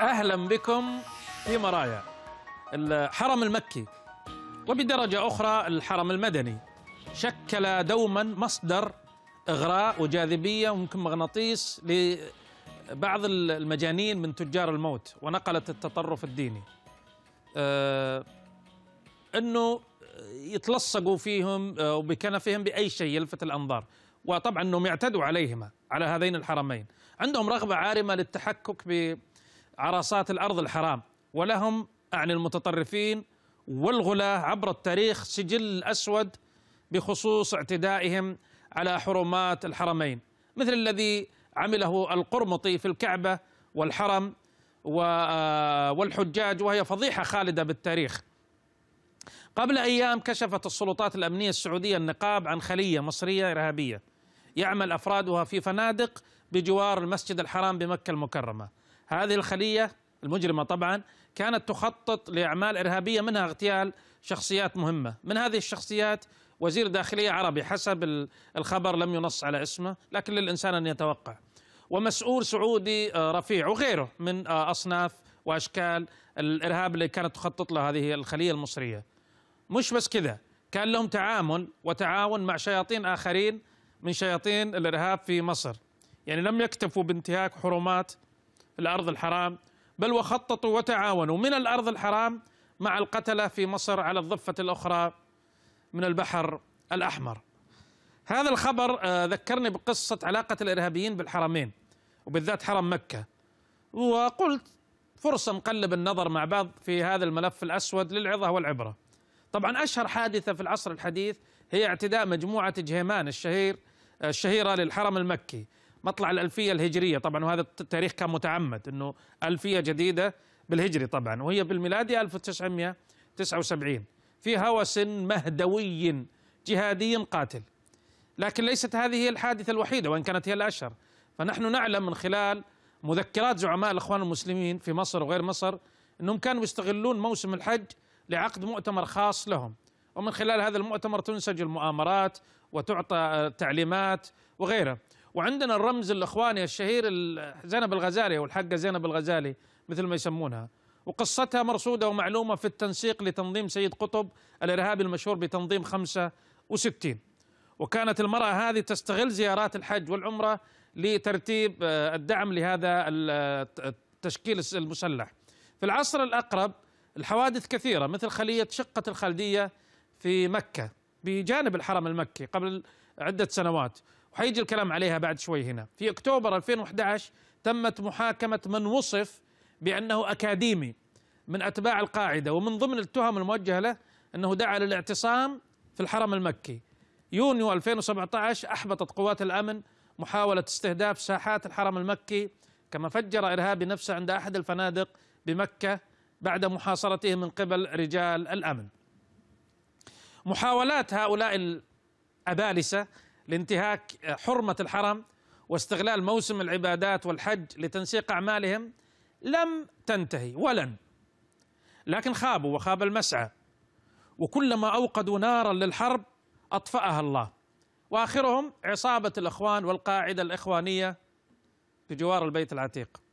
أهلا بكم في مرايا. الحرم المكي وبدرجة أخرى الحرم المدني. شكل دوما مصدر إغراء وجاذبية وممكن مغناطيس لبعض المجانين من تجار الموت ونقلت التطرف الديني. آه إنه يتلصقوا فيهم آه، وبكنفهم بأي شيء يلفت الأنظار. وطبعا إنهم يعتدوا عليهما على هذين الحرمين. عندهم رغبة عارمة للتحكك بعرصات الأرض الحرام ولهم أعني المتطرفين والغلاة عبر التاريخ سجل اسود بخصوص اعتدائهم على حرمات الحرمين مثل الذي عمله القرمطي في الكعبة والحرم آه، والحجاج وهي فضيحة خالدة بالتاريخ قبل أيام كشفت السلطات الأمنية السعودية النقاب عن خلية مصرية إرهابية يعمل أفرادها في فنادق بجوار المسجد الحرام بمكة المكرمة. هذه الخلية المجرمة طبعا كانت تخطط لإعمال إرهابية منها اغتيال شخصيات مهمة، من هذه الشخصيات وزير داخلية عربي حسب الخبر لم ينص على اسمه، لكن للإنسان أن يتوقع. ومسؤول سعودي آه، رفيع وغيره من آه، أصناف وأشكال الإرهاب اللي كانت تخطط له هذه الخلية المصرية. مش بس كذا، كان لهم تعامل وتعاون مع شياطين آخرين من شياطين الإرهاب في مصر. يعني لم يكتفوا بانتهاك حرمات الأرض الحرام بل وخططوا وتعاونوا من الأرض الحرام مع القتلة في مصر على الضفة الأخرى من البحر الأحمر. هذا الخبر آه، ذكرني بقصة علاقة الإرهابيين بالحرمين وبالذات حرم مكة. وقلت فرصة نقلب النظر مع بعض في هذا الملف الأسود للعظة والعبرة. طبعا أشهر حادثة في العصر الحديث هي اعتداء مجموعة جهيمان الشهير الشهيرة للحرم المكي مطلع الألفية الهجرية. طبعا وهذا التاريخ كان متعمد أنه ألفية جديدة بالهجري طبعا وهي بالميلادي 1979 في هوس مهدوي جهادي قاتل. لكن ليست هذه هي الحادثة الوحيدة وإن كانت هي الأشهر. فنحن نعلم من خلال مذكرات زعماء الإخوان المسلمين في مصر وغير مصر أنهم كانوا يستغلون موسم الحج لعقد مؤتمر خاص لهم. ومن خلال هذا المؤتمر تنسج المؤامرات وتعطى تعليمات وغيره. وعندنا الرمز الإخواني الشهير زينب الغزالي أو الحاجة زينب الغزالي مثل ما يسمونها. وقصتها مرصودة ومعلومة في التنسيق لتنظيم سيد قطب الإرهابي المشهور بتنظيم 65 وكانت المرأة هذه تستغل زيارات الحج والعمرة لترتيب آه، الدعم لهذا التشكيل المسلح. في العصر الأقرب الحوادث كثيرة مثل خلية شقة الخالدية في مكة بجانب الحرم المكي قبل عدة سنوات. وحيجي الكلام عليها بعد شوي هنا. في أكتوبر 2011 تمت محاكمة من وصف بأنه أكاديمي من أتباع القاعدة ومن ضمن التهم الموجهة له أنه دعا للاعتصام في الحرم المكي. يونيو 2017 أحبطت قوات الأمن محاولة استهداف ساحات الحرم المكي كما فجر إرهابي نفسه عند أحد الفنادق بمكة بعد محاصرته من قبل رجال الأمن. محاولات هؤلاء الأبالسة لانتهاك حرمة الحرم واستغلال موسم العبادات والحج لتنسيق أعمالهم لم تنتهي ولن. لكن خابوا وخاب المسعى وكلما أوقدوا نارا للحرب أطفأها الله. وآخرهم عصابة الإخوان والقاعدة الإخوانية بجوار البيت العتيق.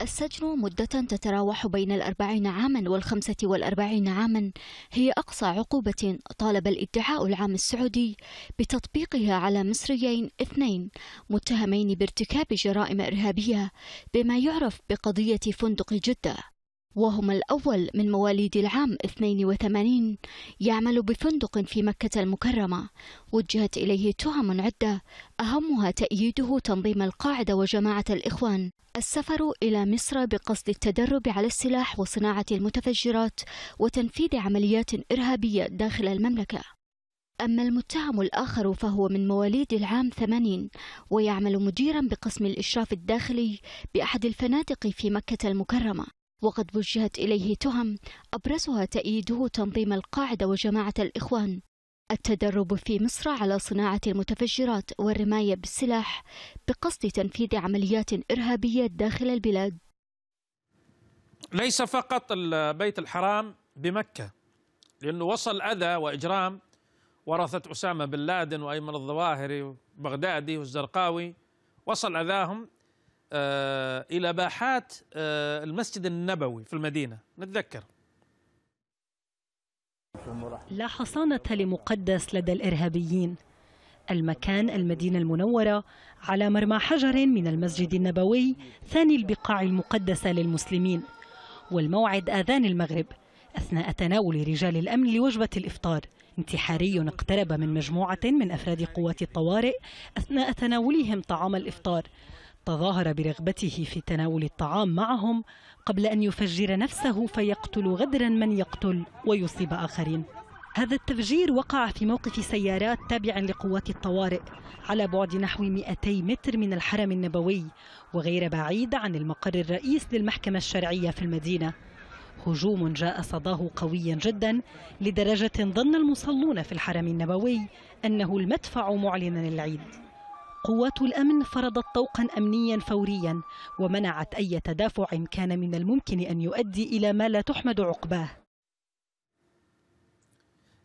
السجن مدة تتراوح بين الأربعين عاما والخمسة والأربعين عاما. هي أقصى عقوبة طالب الادعاء العام السعودي بتطبيقها على مصريين اثنين متهمين بارتكاب جرائم إرهابية بما يعرف بقضية فندق جدة. وهما الأول من مواليد العام 82 يعمل بفندق في مكة المكرمة. وجهت إليه تهم عدة أهمها تأييده تنظيم القاعدة وجماعة الإخوان. السفر إلى مصر بقصد التدرب على السلاح وصناعة المتفجرات وتنفيذ عمليات إرهابية داخل المملكة. أما المتهم الآخر فهو من مواليد العام 80 ويعمل مديرا بقسم الإشراف الداخلي بأحد الفنادق في مكة المكرمة. وقد وجهت إليه تهم أبرزها تأييده تنظيم القاعدة وجماعة الإخوان. التدرب في مصر على صناعة المتفجرات والرماية بالسلاح بقصد تنفيذ عمليات إرهابية داخل البلاد. ليس فقط البيت الحرام بمكة لأنه وصل أذى وإجرام ورثة أسامة بن لادن وأيمن الظواهري وبغدادي والزرقاوي. وصل أذاهم آه، إلى باحات آه، المسجد النبوي في المدينة. نتذكر. لا حصانة لمقدس لدى الإرهابيين. المكان المدينة المنورة على مرمى حجر من المسجد النبوي ثاني البقاع المقدسة للمسلمين. والموعد آذان المغرب أثناء تناول رجال الأمن لوجبة الإفطار. انتحاري اقترب من مجموعة من أفراد قوات الطوارئ أثناء تناولهم طعام الإفطار. تظاهر برغبته في تناول الطعام معهم قبل أن يفجر نفسه فيقتل غدرا من يقتل ويصيب آخرين. هذا التفجير وقع في موقف سيارات تابع لقوات الطوارئ على بعد نحو 200 متر من الحرم النبوي وغير بعيد عن المقر الرئيس للمحكمة الشرعية في المدينة. هجوم جاء صداه قويا جدا لدرجة ظن المصلون في الحرم النبوي أنه المدفع معلنا العيد قوات الأمن فرضت طوقا أمنيا فوريا ومنعت أي تدافع كان من الممكن أن يؤدي إلى ما لا تحمد عقباه.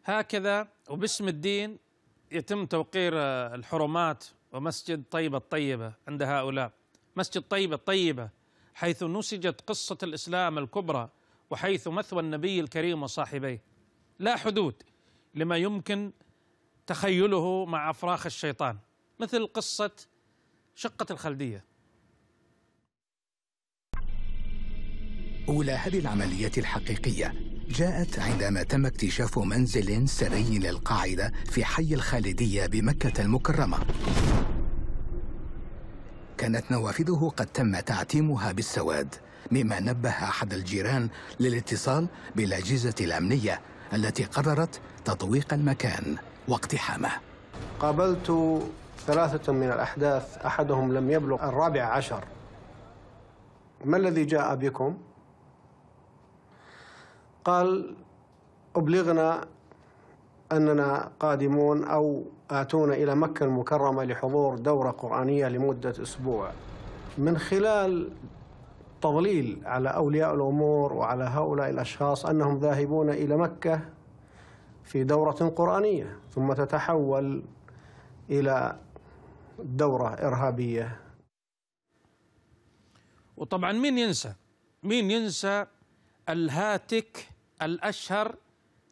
هكذا وباسم الدين يتم توقير الحرمات ومسجد طيبة الطيبة عند هؤلاء. مسجد طيبة الطيبة حيث نسجت قصة الإسلام الكبرى وحيث مثوى النبي الكريم وصاحبيه. لا حدود لما يمكن تخيله مع أفراخ الشيطان. مثل قصة شقة الخلدية. أولى هذه العمليات الحقيقية. جاءت عندما تم اكتشاف منزل سري للقاعدة في حي الخالدية بمكة المكرمة. كانت نوافذه قد تم تعتيمها بالسواد مما نبه أحد الجيران للاتصال بالأجهزة الأمنية التي قررت تطويق المكان واقتحامه. قابلت ثلاثة من الأحداث أحدهم لم يبلغ الرابع عشر ما الذي جاء بكم؟ قال أبلغنا أننا قادمون أو آتون إلى مكة المكرمة لحضور دورة قرآنية لمدة أسبوع من خلال تضليل على أولياء الأمور وعلى هؤلاء الأشخاص أنهم ذاهبون إلى مكة في دورة قرآنية ثم تتحول إلى دورة إرهابية. وطبعا مين ينسى؟ مين ينسى الهاتك الأشهر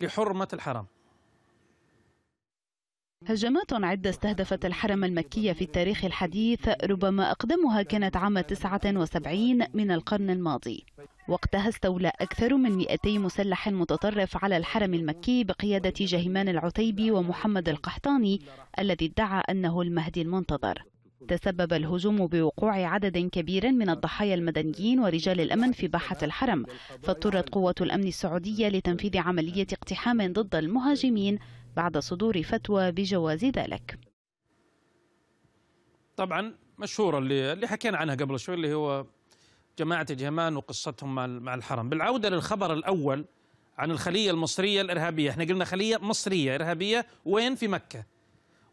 لحرمة الحرم؟ هجمات عدة استهدفت الحرم المكي في التاريخ الحديث ربما أقدمها كانت عام 79 من القرن الماضي. وقتها استولى أكثر من 200 مسلح متطرف على الحرم المكي بقيادة جهمان العتيبي ومحمد القحطاني الذي ادعى أنه المهدي المنتظر. تسبب الهجوم بوقوع عدد كبير من الضحايا المدنيين ورجال الأمن في باحة الحرم فاضطرت قوة الأمن السعودية لتنفيذ عملية اقتحام ضد المهاجمين بعد صدور فتوى بجواز ذلك. طبعا مشهورة اللي اللي حكينا عنها قبل شوي اللي هو جماعة جهمان وقصتهم مع الحرم. بالعودة للخبر الأول عن الخلية المصرية الإرهابية. إحنا قلنا خلية مصرية إرهابية وين؟ في مكة.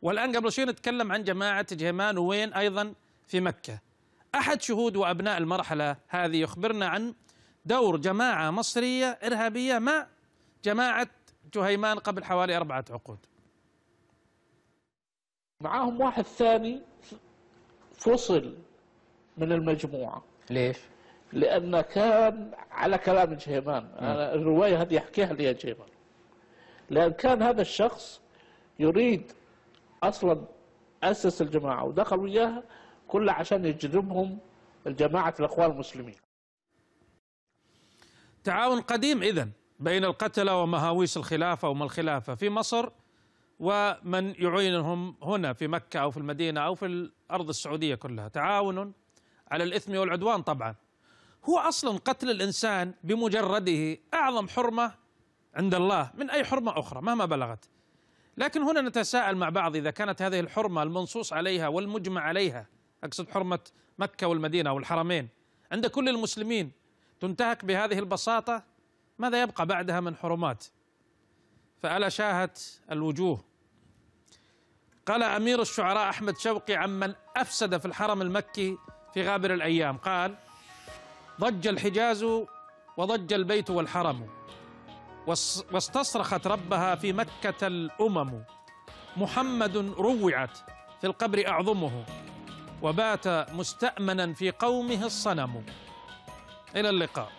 والآن قبل شوي نتكلم عن جماعة جهمان وين أيضا؟ في مكة. أحد شهود وأبناء المرحلة هذه يخبرنا عن دور جماعة مصرية إرهابية مع جماعة جهيمان قبل حوالي أربعة عقود. معاهم واحد ثاني فصل من المجموعة. ليش؟ لأن كان على كلام جهيمان أنا الرواية هذه يحكيها لي جهيمان. لأن كان هذا الشخص يريد أصلا أسس الجماعة ودخل وياها كله عشان يجذبهم الجماعة الأخوان المسلمين. تعاون قديم إذن بين القتلة ومهاويس الخلافة وما الخلافة في مصر ومن يعينهم هنا في مكة أو في المدينة أو في الأرض السعودية كلها. تعاون على الإثم والعدوان طبعا. هو أصلا قتل الإنسان بمجرده أعظم حرمة عند الله من أي حرمة أخرى مهما بلغت. لكن هنا نتساءل مع بعض إذا كانت هذه الحرمة المنصوص عليها والمجمع عليها أقصد حرمة مكة والمدينة والحرمين عند كل المسلمين تنتهك بهذه البساطة ماذا يبقى بعدها من حرمات؟ فألا شاهت الوجوه. قال أمير الشعراء أحمد شوقي عمن أفسد في الحرم المكي في غابر الأيام. قال ضج الحجاز وضج البيت والحرم واستصرخت ربها في مكة الأمم. محمد روعت في القبر أعظمه وبات مستأمنا في قومه الصنم. إلى اللقاء.